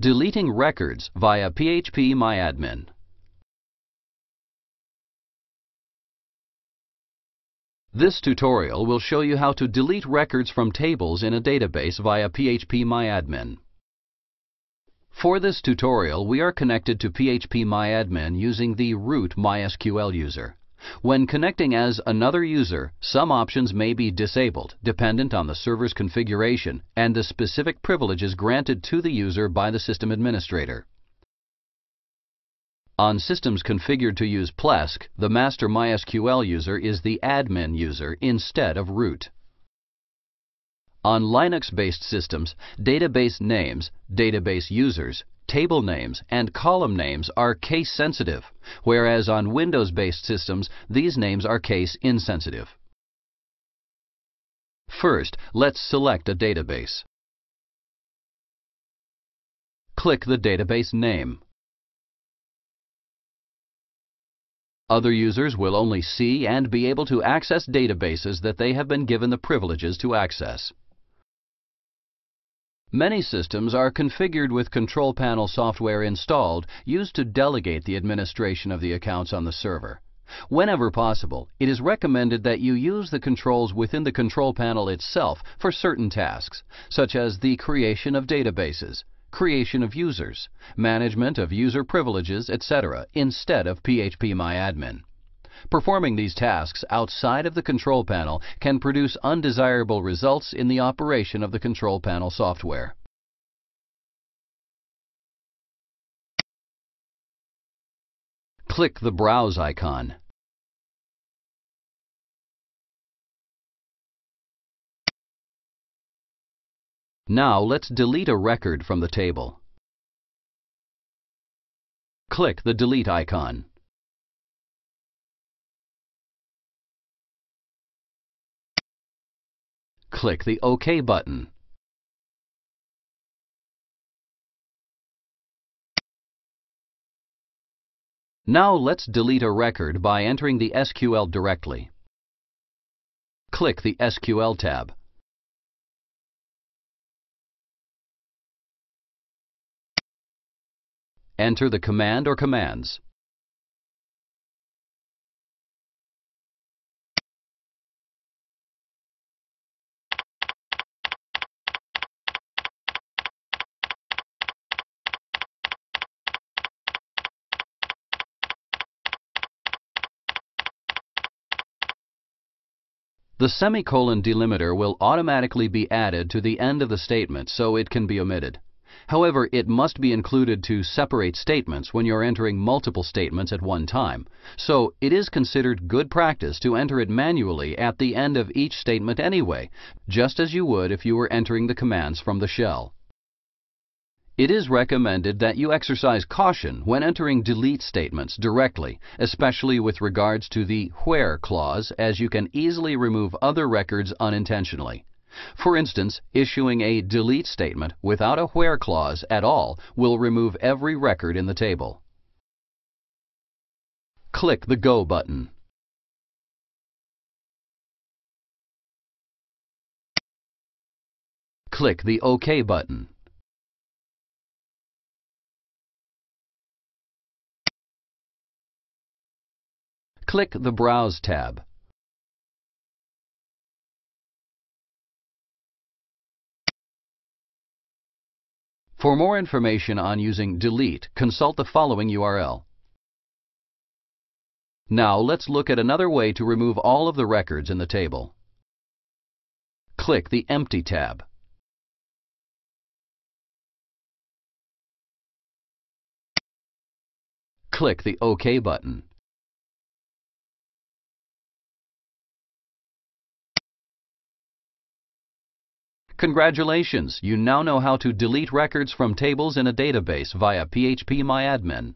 Deleting records via PHP MyAdmin. This tutorial will show you how to delete records from tables in a database via PHP MyAdmin. For this tutorial, we are connected to PHP MyAdmin using the root MySQL user. When connecting as another user, some options may be disabled dependent on the server's configuration and the specific privileges granted to the user by the system administrator. On systems configured to use Plesk, the master MySQL user is the admin user instead of root. On Linux-based systems, database names, database users, table names, and column names are case-sensitive, whereas on Windows-based systems, these names are case-insensitive. First, let's select a database. Click the database name. Other users will only see and be able to access databases that they have been given the privileges to access. Many systems are configured with control panel software installed used to delegate the administration of the accounts on the server. Whenever possible, it is recommended that you use the controls within the control panel itself for certain tasks, such as the creation of databases, creation of users, management of user privileges, etc., instead of PHP MyAdmin. Performing these tasks outside of the control panel can produce undesirable results in the operation of the control panel software. Click the Browse icon. Now let's delete a record from the table. Click the Delete icon. Click the OK button. Now let's delete a record by entering the SQL directly. Click the SQL tab. Enter the command or commands. The semicolon delimiter will automatically be added to the end of the statement so it can be omitted. However, it must be included to separate statements when you're entering multiple statements at one time, so it is considered good practice to enter it manually at the end of each statement anyway, just as you would if you were entering the commands from the shell. It is recommended that you exercise caution when entering delete statements directly, especially with regards to the where clause as you can easily remove other records unintentionally. For instance, issuing a delete statement without a where clause at all will remove every record in the table. Click the Go button. Click the OK button. Click the Browse tab. For more information on using delete, consult the following URL. Now let's look at another way to remove all of the records in the table. Click the Empty tab. Click the OK button. Congratulations! You now know how to delete records from tables in a database via PHP MyAdmin.